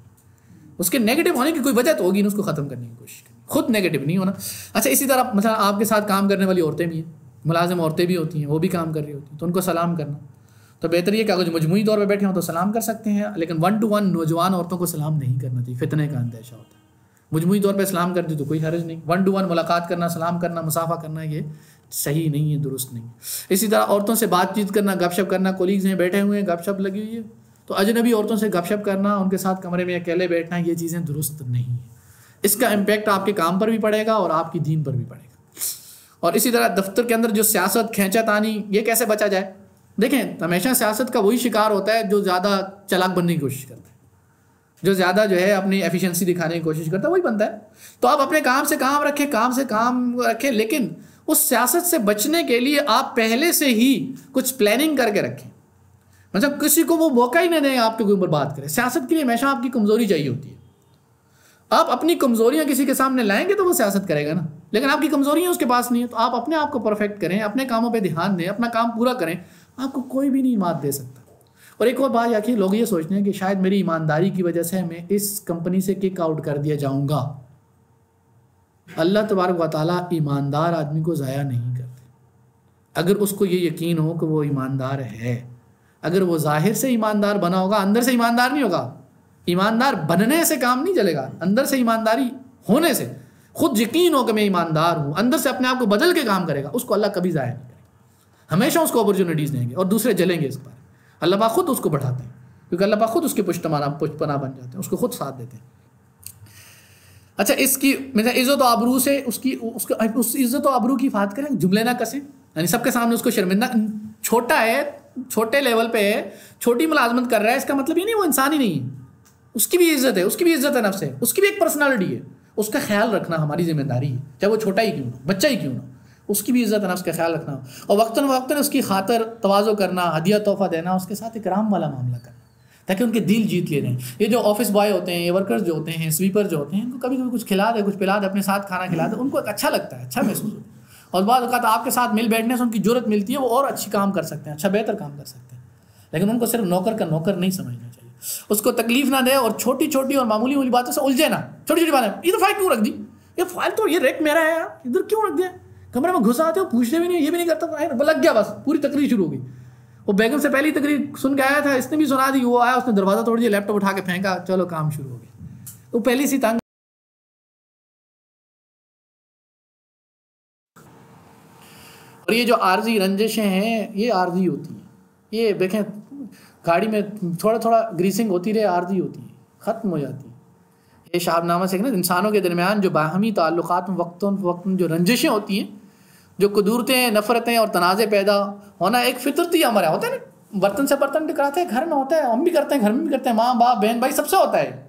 [SPEAKER 1] اس کے نگیٹو ہونے کی کوئی وجہ تو ہوگی نہیں اس کو ختم کرنے کی کوشش کریں خود نگیٹو نہیں ہونا۔ اچھا اسی طرح مثلا آپ کے ساتھ کام کرنے والی عورتیں بھی ہیں۔ ملازم عورتیں بھی ہوتی ہیں، وہ بھی کام کر رہی ہوتی ہیں، تو ان کو سلام کرنا۔ تو بہتر یہ کہ اگر مجموعی طور پہ بیٹھے ہوں تو سلام کر سکتے ہیں، لیکن ون ٹو ون نوجوان عورتوں کو سلام نہیں کرنا چاہیے، فتنے کا اندیشہ ہوتا ہے۔ مجموعی طور پہ سلام کر دی تو کوئی حرج نہیں۔ ون ٹو ون ملاقات کرنا، سلام کرنا، مسافہ کرنا، یہ صحیح نہیں ہے، درست نہیں۔ اسی طرح عورتوں سے بات چیت کرنا، گپ شپ کرنا کولیگز ہیں، بیٹھے ہوئے ہیں، گپ شپ لگی ہوئی ہے۔ تو اجنبی عورتوں سے گپ شپ کرنا، ان کے ساتھ کمرے میں اکیلے بیٹھنا، یہ چیزیں درست نہیں ہیں۔ اس کا امپیکٹ آپ کے کام پر بھی پڑے گا اور آپ کی دین پر بھی پڑے گا۔ اور اسی طرح دفتر کے اندر جو سیاست کھینچا تانی، یہ کیسے بچا جائے؟ دیکھیں، ہمیشہ سیاست کا وہی شکار ہوتا ہے جو زیادہ چلاک بننے کی کوشش کرتا ہے۔ جو زیادہ جو ہے اپنی ایفیشنسی دکھانے کی کوشش کرتا ہے، وہی بنتا ہے۔ تو آپ اپنے کام سے کام رکھیں، کام سے کام رکھیں، لیکن اس سیاست سے بچنے کے لیے آپ پہلے سے ہی کچھ پلاننگ کر کے رکھیں۔ مطلب کسی کو وہ موقع ہی نہ دیں آپ کے اوپر بات کریں۔ سیاست کے لیے ہمیشہ آپ کی کمزوری چاہیے ہوتی ہے۔ آپ اپنی کمزوریاں کسی کے سامنے لائیں گے تو وہ سیاست کرے گا نا۔ لیکن آپ کی کمزوریاں اس کے پاس نہیں ہے تو آپ اپنے آپ کو پرفیکٹ کریں، اپنے کاموں پہ دھیان دیں، اپنا کام پورا کریں۔ آپ کو کوئی بھی نہیں مات دے سکتا۔ اور ایک اور بات یا کہ لوگ یہ سوچتے ہیں کہ شاید میری ایمانداری کی وجہ سے میں اس کمپنی سے کک آؤٹ کر دیا جاؤں گا۔ اللہ تبارک و تعالیٰ ایماندار آدمی کو ضائع نہیں کرتے۔ اگر اس کو یہ یقین ہو کہ وہ ایماندار ہے۔ اگر وہ ظاہر سے ایماندار بنا ہوگا، اندر سے ایماندار نہیں ہوگا۔ ایماندار بننے سے کام نہیں چلے گا۔ اندر سے ایمانداری ہونے سے۔ خود یقین ہو کہ میں ایماندار ہوں، اندر سے اپنے آپ کو بدل کے کام کرے گا۔ اس کو اللہ کبھی ضائع نہیں کرے گا۔ ہمیشہ اس کو اپرچونیٹیز دیں گے اور دوسرے جلیں گے اس پر۔ اللہ پاک خود اس کو بڑھاتے ہیں۔ کیونکہ اللہ پاک خود اس کے پشت پناہ پشت پناہ بن جاتے ہیں، اس کو خود ساتھ دیتے ہیں۔ اچھا اس کی مطلب عزت و آبرو سے اس کی، اس کو اس عزت و آبرو کی بات کریں، جملے نہ کسیں۔ یعنی سب کے سامنے اس کو شرمندہ، چھوٹا ہے چھوٹے لیول پہ ہے چھوٹی ملازمت کر رہا ہے، اس کا مطلب یہ نہیں، وہ انسان ہی نہیں ہے۔ اس کی بھی عزت ہے، اس کی بھی عزت ہے نفس ہے، اس کی بھی ایک پرسنالٹی ہے۔ اس کا خیال رکھنا ہماری ذمہ داری ہے، چاہے وہ چھوٹا ہی کیوں نہ بچہ ہی کیوں نہ اس کی بھی عزت ہے، نفس کا خیال رکھنا۔ اور وقتاً وقتاً اس کی خاطر توازو کرنا، ہدیہ تحفہ دینا، اس کے ساتھ اکرام والا معاملہ کرنا، تاکہ ان کے دل جیت لے رہے یہ جو آفس بوائے ہوتے ہیں، یہ ورکرز جو ہوتے ہیں سویپر جو ہوتے ہیں، ان کو کبھی کبھی کچھ کھلا دے، کچھ پلا دے، اپنے ساتھ کھانا کھلا دے، ان کو ایک اچھا لگتا ہے اچھا محسوس ہوتا ہے۔ اور بعض اوقات آپ کے ساتھ مل بیٹھنے سے ان کی ضرورت ملتی ہے، وہ اور اچھی کام کر سکتے ہیں اچھا بہتر کام کر سکتے ہیں۔ لیکن ان کو صرف نوکر کا نوکر نہیں سمجھنا چاہیے۔ اس کو تکلیف نہ دے اور چھوٹی چھوٹی اور معمولی والی باتوں سے الجھے نا چھوٹی چھوٹی باتیں ادھر فائل کیوں رکھ دی؟ یہ فائل تو، یہ ریک میرا ہے۔ ادھر کیوں رکھ دیا؟ کمرے میں گھس آتے ہو، پوچھتے بھی نہیں، یہ بھی نہیں کرتا۔ لگ گیا بس، پوری تقریر شروع ہو گئی۔ وہ بیگم سے پہلی تقریر سن کے آیا تھا، اس نے بھی سنا دی، وہ آیا، اس نے دروازہ توڑ دیا، لیپ ٹاپ اٹھا کے پھینکا، چلو کام شروع ہو گیا۔ وہ پہلی سی تنگ اور یہ جو عارضی رنجشیں ہیں، یہ عارضی ہوتی ہیں۔ یہ دیکھیں، گاڑی میں تھوڑا تھوڑا گریسنگ ہوتی رہے، عارضی ہوتی ہے ختم ہو جاتی ہے یہ شاب نامہ سے انسانوں کے درمیان جو باہمی تعلقات میں وقتوں، وقت جو رنجشیں ہوتی ہیں، جو قدورتیں نفرتیں اور تنازع پیدا ہونا ایک فطرتی ہمارا ہوتا ہے نا، برتن سے برتن ٹکراتے ہیں، گھر میں ہوتا ہے، ہم بھی کرتے ہیں، گھر میں بھی کرتے ہیں، ماں، باپ، بہن، بھائی، سب سے ہوتا ہے۔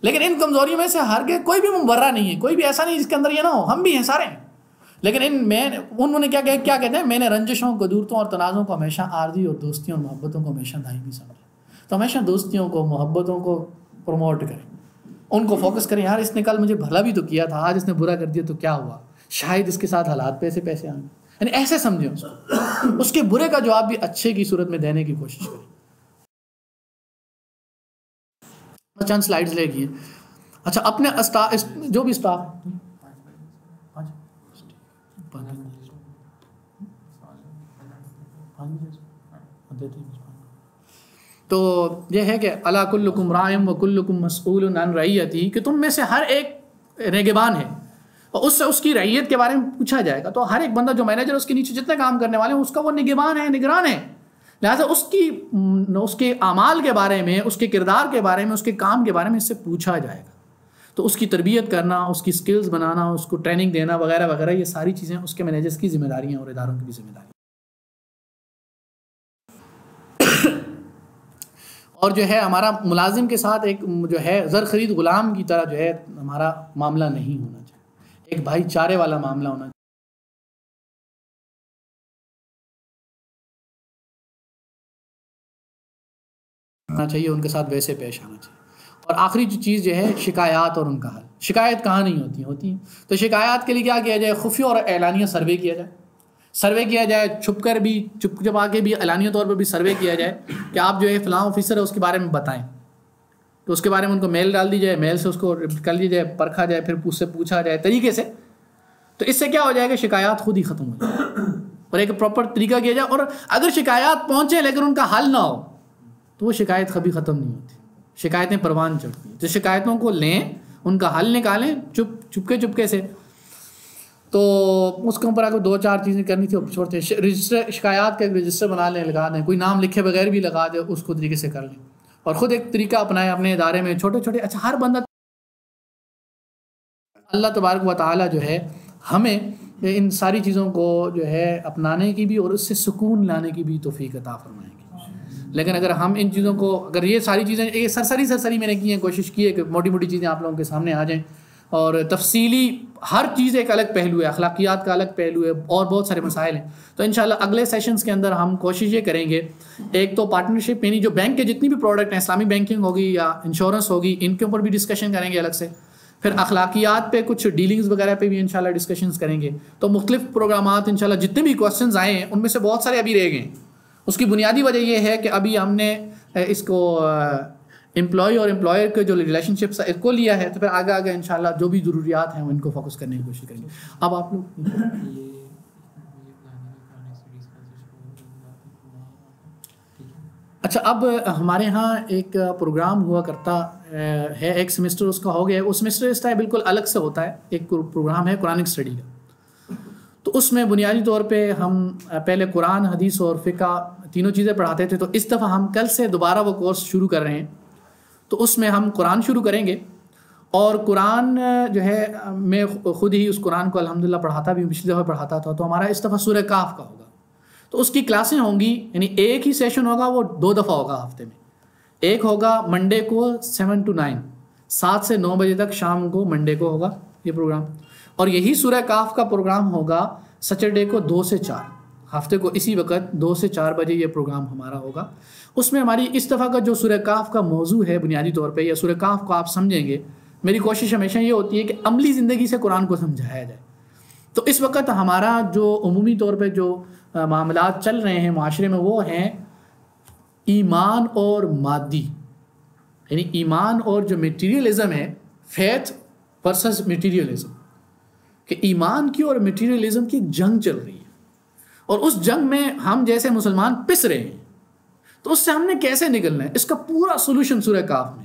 [SPEAKER 1] لیکن ان کمزوریوں میں سے ہر کے کوئی بھی مبرہ نہیں ہے، کوئی بھی ایسا نہیں جس کے اندر یہ نہ ہو، ہم بھی ہیں، سارے ہیں۔ لیکن ان میں انہوں نے کیا کیا کہتے ہیں؟ میں نے رنجشوں، قدورتوں اور تنازعوں کو ہمیشہ عارضی اور دوستیوں اور محبتوں کو ہمیشہ دائمی سمجھا۔ تو ہمیشہ دوستیوں کو، محبتوں کو پروموٹ کریں۔ ان کو فوکس کریں، یار اس نے کل مجھے بھلا بھی تو کیا تھا، آج اس نے برا کر دیا تو کیا ہوا؟ شاید اس کے ساتھ حالات پیسے پیسے آئیں۔ یعنی ایسے سمجھیں اس کو۔ اس کے برے کا جواب بھی اچھے کی صورت میں دینے کی کوشش کریں۔ چند سلائڈز لے گی اچھا اپنے جو بھی اسٹاف تو یہ ہے کہ اللہ کلکم رائم و کلکم مسعول رعیتی، کہ تم میں سے ہر ایک ریگبان ہے۔ اور اس سے اس کی ریت کے بارے میں پوچھا جائے گا۔ تو ہر ایک بندہ جو مینیجر اس کے نیچے جتنے کام کرنے والے ہیں، اس کا وہ نگبان ہے، نگران ہے۔ لہٰذا اس کی، اس کے اعمال کے بارے میں، اس کے کردار کے بارے میں، اس کے کام کے بارے میں اس سے پوچھا جائے گا۔ تو اس کی تربیت کرنا، اس کی اسکلز بنانا، اس کو ٹریننگ دینا، وغیرہ وغیرہ، یہ ساری چیزیں اس کے مینیجرس کی ذمہ داریاں اور اداروں کی بھی ذمہ داری اور جو ہے ہمارا ملازم کے ساتھ ایک جو ہے زر خرید غلام کی طرح جو ہے ہمارا معاملہ نہیں ہونا چاہیے۔ ایک بھائی چارے والا معاملہ ہونا چاہیے۔ ان کے ساتھ ویسے پیش آنا چاہیے۔ اور آخری جو چیز جو ہے، شکایات اور ان کا حل۔ شکایت کہاں نہیں ہوتی؟ ہوتی ہیں۔ تو شکایات کے لیے کیا کیا جائے؟ خفیہ اور اعلانیہ سروے کیا جائے۔ سروے کیا جائے، چھپ کر بھی چپ چپا کے بھی اعلانیہ طور پر بھی سروے کیا جائے کہ آپ جو ہے فلاں آفیسر ہے، اس کے بارے میں بتائیں۔ تو اس کے بارے میں ان کو میل ڈال دی جائے میل سے اس کو کر لی جائے، پرکھا جائے، پھر اس سے پوچھا جائے، طریقے سے۔ تو اس سے کیا ہو جائے گا شکایات خود ہی ختم ہو جائے۔ اور ایک پراپر طریقہ کیا جائے۔ اور اگر شکایات پہنچے لیکن ان کا حل نہ ہو، تو وہ شکایت کبھی ختم نہیں ہوتی۔ شکایتیں پروان چڑھتی ہیں۔ تو شکایتوں کو لیں، ان کا حل نکالیں، چپ، چپکے چپکے سے۔ تو اس کے اوپر اگر دو چار چیزیں کرنی تھی چھوڑتے ہیں رجسٹر، شکایات کا ایک رجسٹر بنا لیں، لگا دیں، کوئی نام لکھے بغیر بھی لگا دیں اس کو طریقے سے کر لیں۔ اور خود ایک طریقہ اپنائیں اپنے ادارے میں، چھوٹے چھوٹے اچھا ہر بندہ اللہ تبارک و تعالیٰ جو ہے، ہمیں ان ساری چیزوں کو جو ہے اپنانے کی بھی اور اس سے سکون لانے کی بھی توفیق عطا فرمائیں گے لیکن اگر ہم ان چیزوں کو، اگر یہ ساری چیزیں، یہ سرسری سرسری میں نے کی ہیں، کوشش کی ہے کہ موٹی موٹی چیزیں آپ لوگوں کے سامنے آ جائیں۔ اور تفصیلی ہر چیز ایک الگ پہلو ہے، اخلاقیات کا الگ پہلو ہے، اور بہت سارے مسائل ہیں۔ تو انشاءاللہ اگلے سیشنز کے اندر ہم کوشش یہ کریں گے، ایک تو پارٹنرشپ یعنی جو بینک کے جتنی بھی پروڈکٹ ہیں، اسلامی بینکنگ ہوگی یا انشورنس ہوگی، ان کے اوپر بھی ڈسکشن کریں گے الگ سے۔ پھر اخلاقیات پہ کچھ ڈیلنگز وغیرہ پہ بھی انشاءاللہ ڈسکشنز کریں گے۔ تو مختلف پروگرامات انشاءاللہ جتنے بھی کوشچنز آئے ہیں، ان میں سے بہت سارے ابھی رہ گئے ہیں۔ اس کی بنیادی وجہ یہ ہے کہ ابھی ہم نے اس کو امپلائی اور امپلائر کے جو ریلیشن شپس اس کو لیا ہے تو پھر آگے آگے ان شاء اللہ جو بھی ضروریات ہیں وہ ان کو فوکس کرنے کی کوشش کریں گے۔ اب آپ لوگ [LAUGHS] اچھا اب ہمارے یہاں ایک پروگرام ہوا کرتا ہے ایک سیمسٹر اس کا ہو گیا۔ وہ سیمسٹر اس طرح بالکل الگ سے ہوتا ہے۔ ایک پروگرام ہے قرآن اسٹڈی کا۔ تو اس میں بنیادی طور پہ ہم پہلے قرآن حدیث اور فقہ تینوں چیزیں پڑھاتے تھے۔ تو اس دفعہ ہم کل سے دوبارہ وہ کورس شروع کر رہے ہیں۔ تو اس میں ہم قرآن شروع کریں گے۔ اور قرآن جو ہے، میں خود ہی اس قرآن کو الحمد للہ پڑھاتا بھی پچھلی دفعہ پڑھاتا تھا۔ تو ہمارا اس دفعہ سورہ کاف کا ہوگا۔ تو اس کی کلاسیں ہوں گی یعنی ایک ہی سیشن ہوگا، وہ دو دفعہ ہوگا ہفتے میں۔ ایک ہوگا منڈے کو سیون ٹو نائن سات سے نو بجے تک شام کو منڈے کو ہوگا یہ پروگرام۔ اور یہی سورہ کاف کا پروگرام ہوگا سیٹرڈے کو دو سے چار۔ ہفتے کو اسی وقت دو سے چار بجے یہ پروگرام ہمارا ہوگا۔ اس میں ہماری اس دفعہ کا جو سورہ کاف کا موضوع ہے بنیادی طور پہ یا سورہ کاف کو آپ سمجھیں گے، میری کوشش ہمیشہ یہ ہوتی ہے کہ عملی زندگی سے قرآن کو سمجھایا جائے۔ تو اس وقت ہمارا جو عمومی طور پہ جو معاملات چل رہے ہیں، معاشرے میں وہ ہیں ایمان اور مادی۔ یعنی ایمان اور جو میٹیریلزم ہے فیتھ ورسز میٹیریلزم کہ ایمان کی اور میٹیریلزم کی ایک جنگ چل رہی ہے۔ اور اس جنگ میں ہم جیسے مسلمان پس رہے ہیں۔ تو اس سے ہم نے کیسے نکلنا ہے؟ اس کا پورا سولوشن سورہ کاف میں۔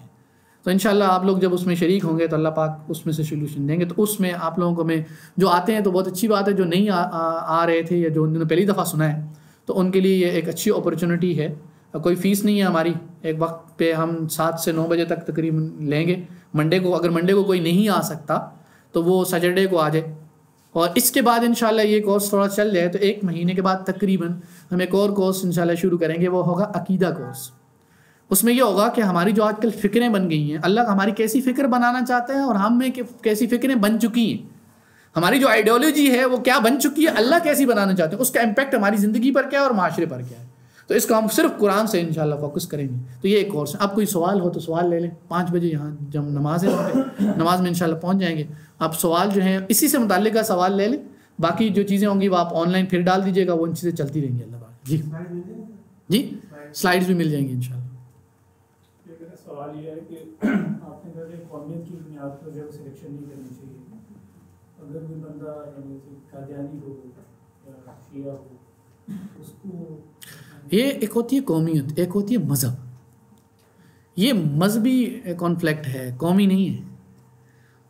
[SPEAKER 1] تو انشاءاللہ آپ لوگ جب اس میں شریک ہوں گے تو اللہ پاک اس میں سے سولوشن دیں گے۔ تو اس میں آپ لوگوں کو میں جو آتے ہیں تو بہت اچھی بات ہے، جو نہیں آ رہے تھے یا جو انہوں نے پہلی دفعہ سنا ہے، تو ان کے لیے یہ ایک اچھی اپرچونیٹی ہے۔ کوئی فیس نہیں ہے ہماری۔ ایک وقت پہ ہم سات سے نو بجے تک تقریباً لیں گے۔ منڈے کو، اگر منڈے کو کوئی نہیں آ سکتا، تو وہ سیٹرڈے کو آ جائے۔ اور اس کے بعد انشاءاللہ یہ کورس تھوڑا چل جائے تو ایک مہینے کے بعد تقریباً ہم ایک اور کورس انشاءاللہ شروع کریں گے، وہ ہوگا عقیدہ کورس اس میں یہ ہوگا کہ ہماری جو آج کل فکریں بن گئی ہیں، اللہ ہماری کیسی فکر بنانا چاہتے ہیں اور ہم میں کیسی فکریں بن چکی ہیں۔ ہماری جو آئیڈیالوجی ہے، وہ کیا بن چکی ہے، اللہ کیسی بنانا چاہتے ہیں اس کا امپیکٹ ہماری زندگی پر کیا ہے اور معاشرے پر کیا ہے۔ تو اس کو ہم صرف قرآن سے انشاءاللہ فوکس کریں گے۔ تو یہ ایک کورس ہے اب کوئی سوال ہو تو سوال لے لیں۔ پانچ بجے یہاں جب نماز ہے، نماز میں انشاءاللہ پہنچ جائیں گے۔ آپ سوال جو ہیں، اسی سے متعلقہ سوال لے لیں۔ باقی جو چیزیں ہوں گی وہ آپ آن لائن پھر ڈال دیجیے گا، وہ ان چیزیں چلتی رہیں گی، اللہ پاک جی۔ جی؟ سلائڈس بھی مل جائیں گی ان شاء اللہ سوال یہ ہے کہ آپ نے کہا کہ قومیت کی بنیاد پر جو ہے سلیکشن نہیں کرنی چاہیے۔ اگر کوئی بندہ یعنی قادیانی ہو یا شیعہ ہو، اس کو یہ ایک ہوتی ہے قومیت ایک ہوتی ہے مذہب۔ یہ مذہبی کانفلیکٹ ہے، قومی نہیں ہے۔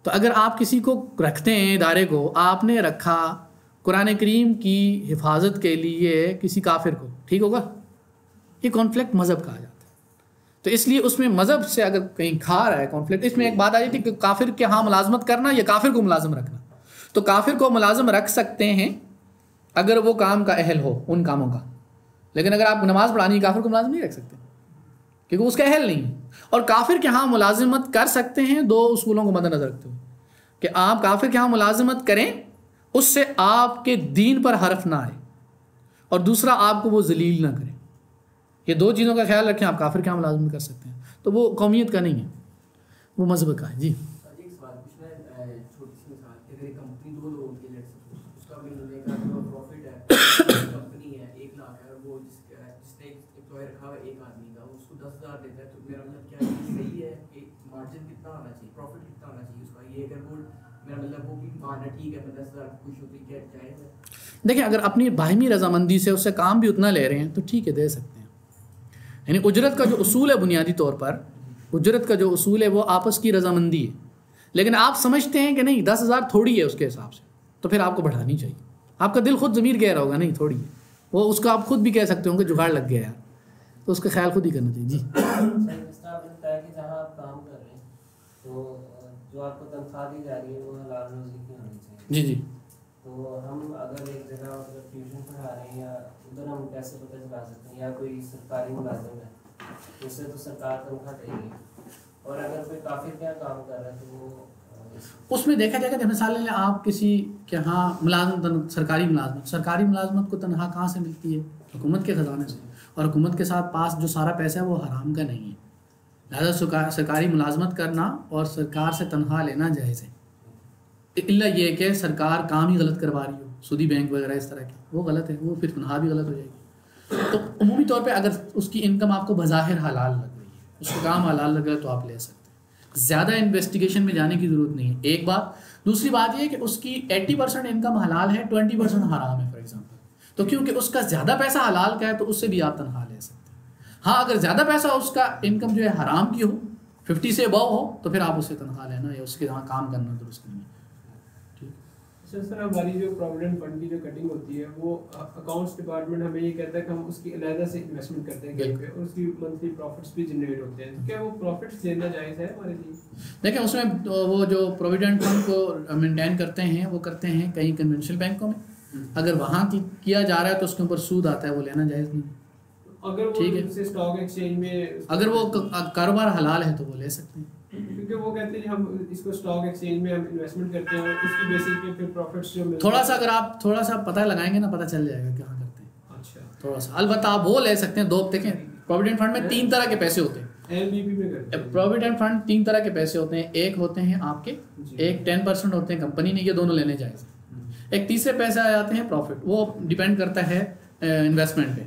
[SPEAKER 1] تو اگر آپ کسی کو رکھتے ہیں ادارے کو، آپ نے رکھا قرآن کریم کی حفاظت کے لیے کسی کافر کو، ٹھیک ہوگا؟ یہ کانفلکٹ مذہب کہا جاتا ہے۔ تو اس لیے اس میں مذہب سے اگر کہیں کھا رہا ہے کانفلکٹ اس میں ایک بات آ جاتی ہے کہ کافر کے ہاں ملازمت کرنا یا کافر کو ملازم رکھنا۔ تو کافر کو ملازم رکھ سکتے ہیں اگر وہ کام کا اہل ہو، ان کاموں کا۔ لیکن اگر آپ نماز پڑھانی کافر کو ملازم نہیں رکھ سکتے۔ کیونکہ اس کا اہل نہیں۔ ہے اور کافر کے ہاں ملازمت کر سکتے ہیں، دو اصولوں کو مد نظر رکھتے ہوئے۔ کہ آپ کافر کے ہاں ملازمت کریں، اس سے آپ کے دین پر حرف نہ آئے۔ اور دوسرا، آپ کو وہ ذلیل نہ کرے۔ یہ دو چیزوں کا خیال رکھیں، آپ کافر کے ہاں ملازمت کر سکتے ہیں۔ تو وہ قومیت کا نہیں ہے، وہ مذہب کا ہے۔ جی۔ دیکھیں، اگر اپنی باہمی رضامندی سے اس سے کام بھی اتنا لے رہے ہیں تو ٹھیک ہے، دے سکتے ہیں۔ یعنی اجرت کا جو اصول ہے بنیادی طور پر، اجرت کا جو اصول ہے وہ آپس کی رضامندی ہے۔ لیکن آپ سمجھتے ہیں کہ نہیں، دس ہزار تھوڑی ہے اس کے حساب سے، تو پھر آپ کو بڑھانی چاہیے۔ آپ کا دل خود ضمیر کہہ رہا ہوگا، نہیں، تھوڑی ہے۔ وہ اس کا آپ خود بھی کہہ سکتے ہوں کہ جگاڑ لگ گیا یار تو اس کا خیال خود ہی کرنا چاہیے جی۔ جی جی۔ تو ہم اگر ایک جگہ ٹیوشن پڑھا رہے ہیں یا ادھر ہم کیسے پتہ چلا سکتے ہیں یا کوئی سرکاری ملازم ہے اس سے تو سرکار تنخواہ دے گی۔ اور اگر کوئی کافی کیا کام کر رہا ہے تو وہ اس میں دیکھا جائے گا مثال لیں آپ کسی کے ہاں ملازمت سرکاری ملازمت سرکاری ملازمت کو تنخواہ کہاں سے ملتی ہے؟ حکومت کے خزانے سے۔ اور حکومت کے ساتھ پاس جو سارا پیسہ ہے وہ حرام کا نہیں ہے۔ لہٰذا سرکاری ملازمت کرنا اور سرکار سے تنخواہ لینا جائز ہے۔ اللہ یہ کہ سرکار کام ہی غلط کروا رہی ہو، سودی بینک وغیرہ اس طرح کی وہ غلط ہے، وہ پھر تنخواہ بھی غلط ہو جائے گی۔ تو عمومی طور پہ اگر اس کی انکم آپ کو بظاہر حلال لگ رہی ہے، اس کو کام حلال لگ رہا ہے تو آپ لے سکتے ہیں۔ زیادہ انویسٹیگیشن میں جانے کی ضرورت نہیں ہے، ایک بات۔ دوسری بات یہ کہ اس کی ایٹی پرسینٹ انکم حلال ہے ٹوینٹی پرسینٹ حرام ہے۔ تو کیونکہ اس کا زیادہ پیسہ حلال کا ہے تو اس سے بھی آپ تنخواہ لے سکتے ہیں۔ ہاں اگر زیادہ پیسہ اس کا انکم جو ہے حرام کی ہو ففٹی سے ابو ہو تو پھر آپ اس سے تنخواہ لینا یا اس کے یہاں کام کرنا درست نہیں ہے۔
[SPEAKER 2] سر ہماری جو پروویڈنٹ فنڈ کی جو کٹنگ ہوتی ہے وہ اکاؤنٹس ڈپارٹمنٹ ہمیں یہ کہتا ہے کہ ہم اس کی علیحدہ سے انویسٹمنٹ کرتے ہیں۔ کہیں پہ اور اس کی منتھلی پروفٹس بھی جنریٹ ہوتے ہیں۔ کیا وہ پروفٹس دینا جائز ہے ہمارے لیے؟
[SPEAKER 1] دیکھیں اس میں وہ جو پروویڈنٹ فنڈ کو مینٹین کرتے ہیں وہ کرتے ہیں کہیں کنونشنل بینکوں میں۔ اگر وہاں کی کیا جا رہا ہے تو اس کے اوپر سود آتا ہے وہ لینا جائز نہیں۔
[SPEAKER 2] اگر ٹھیک ہے۔
[SPEAKER 1] اگر وہ کاروبار حلال ہے تو وہ لے سکتے ہیں۔
[SPEAKER 2] کیونکہ وہ کہتے ہیں ہم اس کو اسٹاک ایکسچینج میں ہم انویسٹمنٹ کرتے ہیں اس کی بیسس پہ پھر پروفٹس جو
[SPEAKER 1] تھوڑا سا اگر آپ تھوڑا سا پتہ لگائیں گے نا پتہ چل جائے گا کہاں کرتے ہیں۔ اچھا۔ تھوڑا سا۔ البتہ آپ وہ لے سکتے ہیں دو دیکھیں پروویڈنٹ فنڈ میں تین طرح کے پیسے ہوتے ہیں۔ پروویڈنٹ فنڈ تین طرح کے پیسے ہوتے ہیں۔ ایک ہوتے ہیں آپ کے جی۔ ایک ٹین پرسینٹ ہوتے ہیں کمپنی نے یہ دونوں لینے جائز ایک تیسرے پیسے آ جاتے ہیں پروفٹ وہ ڈیپینڈ کرتا ہے انویسٹمنٹ پہ.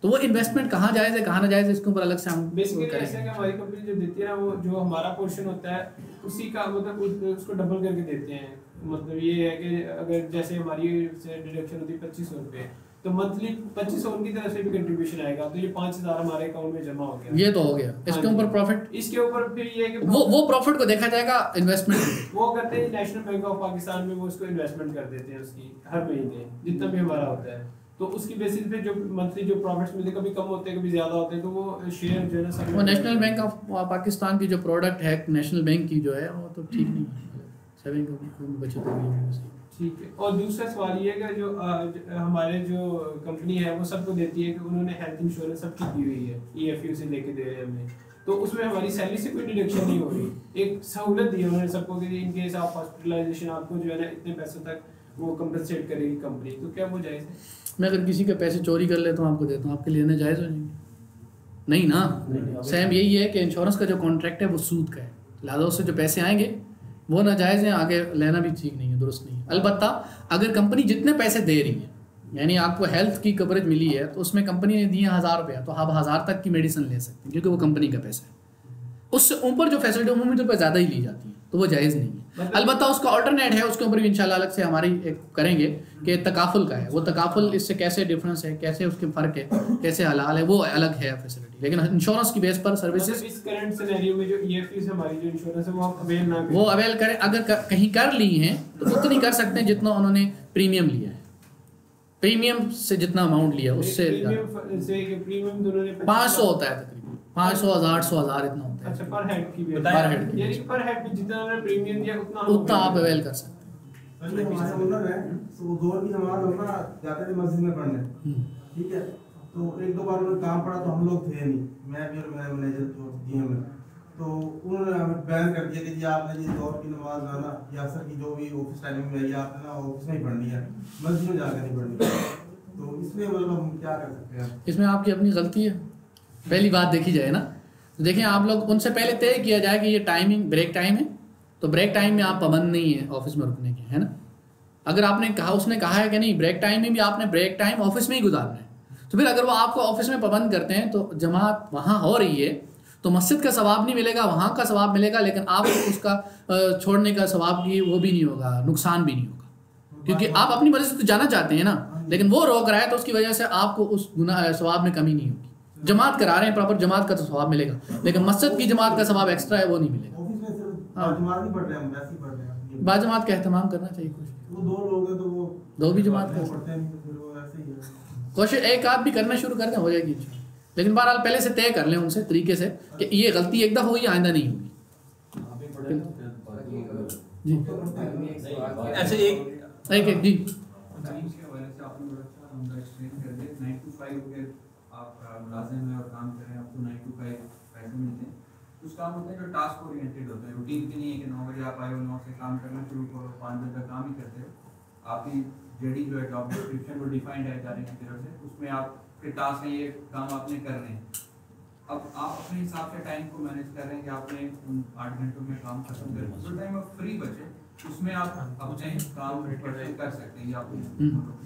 [SPEAKER 1] تو وہ انویسٹمنٹ کہاں جائز ہے کہاں نہ جائز ہے اس کے اوپر الگ سے ہم
[SPEAKER 2] ایسا کہ ہماری کمپنی جو دیتی ہے نا وہ جو ہمارا پورشن ہوتا ہے اسی کا مطلب اس کو ڈبل کر کے دیتے ہیں۔ مطلب یہ ہے کہ اگر جیسے ہماری ڈیڈکشن ہوتی ہے پچیس سو روپے تو منتھلی پچیس سو کی طرف سے بھی کنٹریبیوشن آئے گا۔ تو یہ پانچ ہزار ہمارے اکاؤنٹ میں جمع ہو گیا۔
[SPEAKER 1] یہ تو ہو گیا۔ اس کے اوپر پروفٹ
[SPEAKER 2] اس کے اوپر پھر یہ کہ
[SPEAKER 1] وہ وہ پروفٹ کو دیکھا جائے گا انویسٹمنٹ
[SPEAKER 2] وہ کرتے ہیں نیشنل بینک آف پاکستان میں وہ اس کو انویسٹمنٹ کر دیتے ہیں اس کی ہر مہینے جتنا بھی ہمارا ہوتا ہے۔ تو اس کی بیسس پہ جو منتھلی جو پروفٹس ملتے کبھی کم ہوتے ہیں کبھی زیادہ ہوتے ہیں تو وہ شیئر جو ہے نا
[SPEAKER 1] وہ نیشنل بینک آف پاکستان کی جو پروڈکٹ ہے نیشنل بینک کی جو ہے وہ تو ٹھیک نہیں ہے۔ سیونگ بچت
[SPEAKER 2] ٹھیک ہے۔ اور دوسرا سوال یہ ہے کہ جو ہمارے جو کمپنی ہے وہ سب کو دیتی ہے کہ انہوں نے ہیلتھ انشورنس سب کی کی ہوئی ہے ای ایف یو سے لے کے دے رہے ہیں ہمیں تو اس میں ہماری سیلری سے کوئی ڈیڈکشن نہیں ہو رہی۔ ایک سہولت دی انہوں نے سب کو کہ ان کیس آف ہاسپٹلائزیشن آپ کو جو ہے نا اتنے پیسوں تک وہ کمپنسیٹ کرے گی کمپنی تو کیا وہ جائز ہے؟
[SPEAKER 1] میں اگر کسی کے پیسے چوری کر لیتا ہوں آپ کو دیتا ہوں۔ آپ کے لیے جائز ہو جائیں گے۔ نہیں نا۔ سیم یہی ہے کہ انشورنس کا جو کانٹریکٹ ہے وہ سود کا ہے۔ لہٰذا اس سے جو پیسے آئیں گے وہ ناجائز ہیں، آگے لینا بھی ٹھیک نہیں ہے، درست نہیں ہے۔ البتہ اگر کمپنی جتنے پیسے دے رہی ہے یعنی آپ کو ہیلتھ کی کوریج ملی ہے، تو اس میں کمپنی نے دیے ہزار روپیہ، تو آپ ہزار تک کی میڈیسن لے سکتے ہیں، کیونکہ وہ کمپنی کا پیسہ ہے۔ اس سے اوپر جو فیسلٹی عمومی طور پہ زیادہ ہی لی جاتی ہے، تو وہ جائز نہیں ہے۔ البتہ اس کا آلٹرنیٹ ہے اس کے اوپر بھی انشاءاللہ الگ سے ہماری ایک کریں گے کہ تکافل کا ہے۔ وہ تکافل اس سے کیسے ڈفرینس ہے کیسے اس کے فرق ہے کیسے حلال ہے وہ الگ ہے فیسلٹی لیکن انشورنس کی بیس پر سروسز
[SPEAKER 2] اس کرنٹ سینیریو میں جو ای ایف ایز ہماری جو انشورنس ہے وہ آپ اویل نہ کریں۔
[SPEAKER 1] وہ اویل کریں۔ اگر کہیں کر لی ہیں تو اتنی کر سکتے ہیں جتنا انہوں نے پریمیم لیا ہے۔ پریمیم سے جتنا اماؤنٹ لیا اس سے پانچ سو ہوتا ہے تقریباً۔ پانچ سو ہزار سو ہزار اتنا ہوتا ہے۔
[SPEAKER 2] اچھا پر ہیڈ کی بھی
[SPEAKER 1] پر head کی
[SPEAKER 2] یعنی پر ہیڈ پہ جتنا انہوں نے پریمیم دیا اتنا ہم
[SPEAKER 1] اتنا آپ اویل کر سکتے
[SPEAKER 3] پہلے ہمارے اونر ہیں تو وہ دور کی نماز ہم نا جاتے تھے مسجد میں پڑھنے۔
[SPEAKER 1] ہیں
[SPEAKER 3] ٹھیک ہے تو ایک دو بار انہوں نے کام پڑا تو ہم لوگ تھے نہیں۔ میں بھی اور میرا مینیجر جو جی ہم تو انہوں نے ہمیں بیان کر دیا کہ جی آپ نے یہ دور کی نماز لانا یا اثر کی جو بھی آفس ٹائمنگ میں ہے آپ نے نا آفس میں ہی پڑھنی ہے۔ مسجد میں جا کے نہیں پڑھنی تو اس میں مطلب ہم کیا کر سکتے ہیں؟
[SPEAKER 1] اس میں آپ کی اپنی غلطی ہے۔ پہلی بات دیکھی جائے نا۔ دیکھیں آپ لوگ ان سے پہلے طے کیا جائے کہ یہ ٹائمنگ بریک ٹائم ہے، تو بریک ٹائم میں آپ پابند نہیں ہیں آفس میں رکنے کے، ہے نا؟ اگر آپ نے کہا، اس نے کہا ہے کہ نہیں بریک ٹائم میں بھی آپ نے بریک ٹائم آفس میں ہی گزارنا ہے۔ تو پھر اگر وہ آپ کو آفس میں پابند کرتے ہیں، تو جماعت وہاں ہو رہی ہے، تو مسجد کا ثواب نہیں ملے گا، وہاں کا ثواب ملے گا، لیکن آپ کو اس کا چھوڑنے کا ثواب کی وہ بھی نہیں ہوگا، نقصان بھی نہیں ہوگا۔ کیونکہ آپ اپنی مرضی سے تو جانا چاہتے ہیں نا، لیکن وہ روک رہا ہے تو اس کی وجہ سے آپ کو اس گناہ، ثواب میں کمی نہیں ہوگی۔ جماعت کرا رہے ہیں پراپر جماعت کا تو ثواب ملے گا۔ لیکن مسجد کی جماعت کا ثواب ایکسٹرا ہے وہ نہیں ملے گا۔ ہاں۔ با جماعت کا اہتمام کرنا چاہیے کوشش
[SPEAKER 3] وہ دو لوگ ہیں تو وہ
[SPEAKER 1] دو بھی جماعت کا
[SPEAKER 3] پڑھتے ہیں نہیں تو پھر وہ ایسے ہی ہے
[SPEAKER 1] کوشش ایک آدھ بھی کرنا شروع کر دیں ہو جائے گی۔ لیکن بہرحال پہلے سے طے کر لیں ان سے طریقے سے کہ یہ غلطی ایک دفعہ ہوئی آئندہ نہیں ہوگی جی۔
[SPEAKER 4] ایسے ایک
[SPEAKER 1] ایک ایک جی۔
[SPEAKER 5] ملازم ہیں اور کام کر رہے ہیں آپ کو نائن ٹو فائیو پیسے ملتے ہیں۔ کچھ کام ہوتے ہیں جو ٹاسک اورینٹیڈ ہوتے ہیں روٹین کے نہیں ہے کہ نو بجے آپ آئے ہو نو سے کام کرنا شروع کرو پانچ بجے تک کام ہی کرتے ہو۔ آپ کی جیڈی جو ہے جاب ڈسکرپشن وہ ڈیفائنڈ ہے ادارے کی طرف سے اس میں آپ کے ٹاسک ہیں یہ کام آپ نے کرنے ہیں۔ اب آپ اپنے حساب سے ٹائم کو مینیج کر رہے ہیں کہ آپ نے ان آٹھ گھنٹوں میں کام ختم کر جو ٹائم آپ فری بچے اس میں آپ اپنے کام پرسو کر سکتے ہیں۔ یا آپ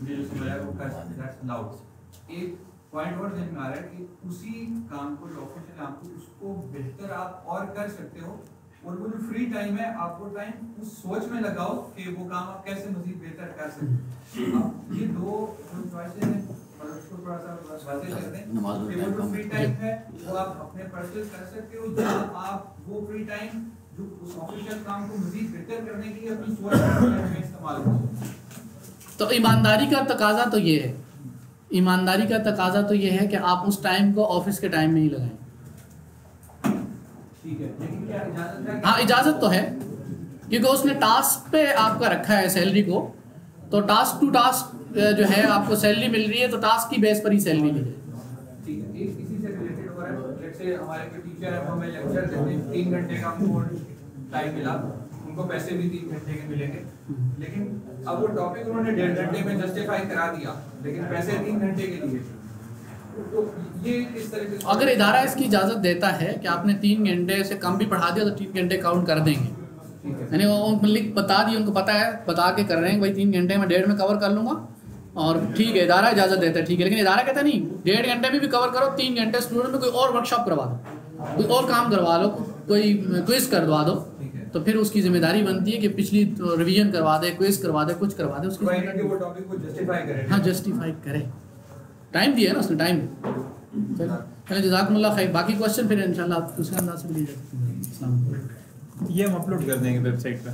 [SPEAKER 5] مجھے جو سمجھا ہے وہ کر سکتے ہیں ایک پوائنٹ اور ذہن میں آ رہا ہے کہ اسی کام کو جو آفیشیل آپ کو اس کو بہتر آپ اور کر سکتے ہو اور وہ جو فری ٹائم ہے آپ وہ ٹائم اس سوچ میں لگاؤ کہ وہ کام آپ کیسے مزید بہتر کر سکتے ہیں یہ دو جو چوائسیں ہیں مطلب اس کو تھوڑا سا واضح کر دیں کہ وہ جو فری ٹائم ہے وہ آپ اپنے پرچیز کر سکتے ہو یا آپ وہ فری ٹائم جو اس آفیشیل کام کو مزید بہتر کرنے کے لیے اپنی سوچ میں استعمال کرو
[SPEAKER 1] تو ایمانداری کا تقاضا تو یہ ہے ایمانداری کا تقاضا تو یہ ہے کہ آپ اس ٹائم کو آفس کے ٹائم میں ہی لگائیں۔ ہاں اجازت تو ہے کیونکہ اس نے ٹاسک پہ آپ کا رکھا ہے سیلری کو۔ تو ٹاسک ٹو ٹاسک جو ہے آپ کو سیلری مل رہی ہے تو ٹاسک کی بیس پر ہی سیلری جائے
[SPEAKER 5] ٹھیک ہے کو پیسے بھی تین گھنٹے کے ملیں گے۔ لیکن اب وہ ٹاپک انہوں نے ڈیڑھ گھنٹے میں جسٹیفائی کرا دیا لیکن پیسے تین گھنٹے کے لیے۔ تو یہ کس طرح سے
[SPEAKER 1] اگر ادارہ اس کی اجازت دیتا ہے کہ آپ نے تین گھنٹے سے کم بھی پڑھا دیا تو تین گھنٹے کاؤنٹ کر دیں گے۔ یعنی وہ لکھ بتا دی ان کو پتا ہے بتا کے کر رہے ہیں بھائی تین گھنٹے میں ڈیڑھ میں کور کر لوں گا۔ اور ٹھیک ہے ادارہ اجازت دیتا ہے ٹھیک ہے۔ لیکن ادارہ کہتا نہیں ڈیڑھ گھنٹے میں بھی کور کرو تین گھنٹے اسٹوڈنٹ میں کوئی اور ورک شاپ کروا دو۔ کوئی اور کام کروا لو کوئی کوئز کروا دو تو پھر اس کی ذمہ داری بنتی ہے کہ پچھلی ریویژن کروا دے کوئز کروا دے کچھ کروا دے اس کی ذمہ
[SPEAKER 5] پرووائڈ کہ
[SPEAKER 1] داری
[SPEAKER 5] وہ ٹاپک کو جسٹیفائی کرے۔
[SPEAKER 1] ہاں جسٹیفائی کرے۔ ٹائم دیا ہے نا اس نے ٹائم چلو جزاکم اللہ خیر باقی کوشچن پھر ان شاء اللہ آپ دوسرے انداز سے بھی لے علیکم۔
[SPEAKER 4] یہ ہم اپلوڈ کر دیں گے ویب سائٹ پہ۔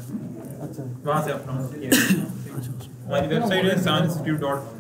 [SPEAKER 1] اچھا۔
[SPEAKER 4] وہاں سے اپنا ہماری ویب سائٹ ہے سائنس انسٹیٹیوٹ ڈاٹ